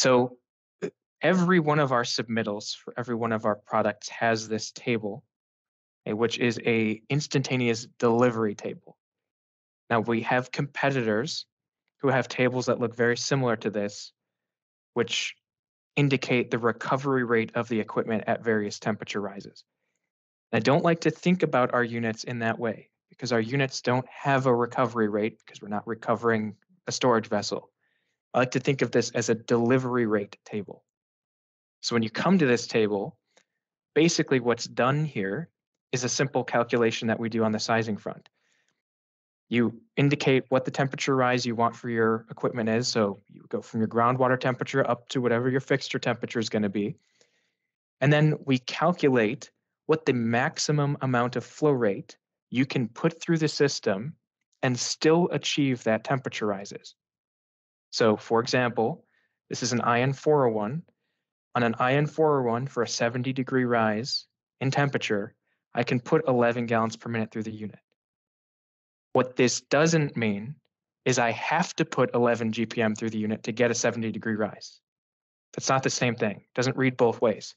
So every one of our submittals for every one of our products has this table, eh, which is a instantaneous delivery table. Now we have competitors who have tables that look very similar to this, which indicate the recovery rate of the equipment at various temperature rises. I don't like to think about our units in that way because our units don't have a recovery rate because we're not recovering a storage vessel. I like to think of this as a delivery rate table. So when you come to this table, basically what's done here is a simple calculation that we do on the sizing front. You indicate what the temperature rise you want for your equipment is. So you go from your groundwater temperature up to whatever your fixture temperature is going to be. And then we calculate what the maximum amount of flow rate you can put through the system and still achieve that temperature rises. So for example, this is an IN 401 on an IN 401 for a 70 degree rise in temperature, I can put 11 gallons per minute through the unit. What this doesn't mean is I have to put 11 GPM through the unit to get a 70 degree rise. That's not the same thing. It doesn't read both ways.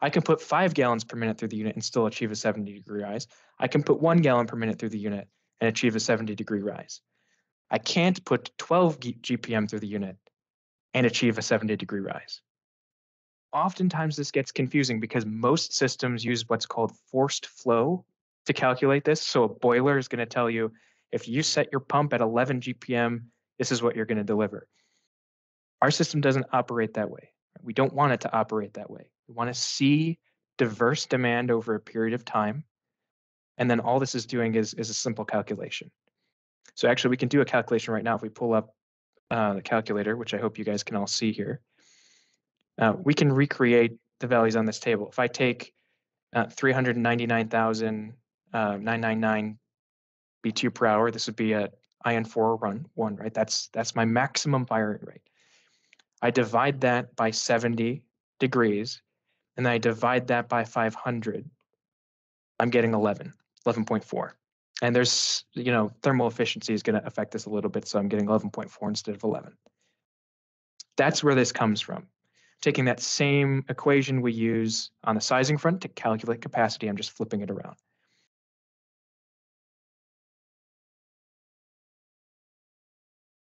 I can put five gallons per minute through the unit and still achieve a 70 degree rise. I can put one gallon per minute through the unit and achieve a 70 degree rise. I can't put 12 GPM through the unit and achieve a 70 degree rise oftentimes this gets confusing because most systems use what's called forced flow to calculate this. So a boiler is going to tell you if you set your pump at 11 GPM, this is what you're going to deliver. Our system doesn't operate that way. We don't want it to operate that way. We want to see diverse demand over a period of time. And then all this is doing is, is a simple calculation. So actually, we can do a calculation right now if we pull up uh, the calculator, which I hope you guys can all see here uh, we can recreate the values on this table. If I take uh, 399,999 uh, BTU per hour, this would be a IN 401, right? That's that's my maximum firing rate. I divide that by 70 degrees, and I divide that by 500. I'm getting 11, 11.4. And there's, you know, thermal efficiency is going to affect this a little bit, so I'm getting 11.4 instead of 11. That's where this comes from taking that same equation we use on the sizing front to calculate capacity, I'm just flipping it around.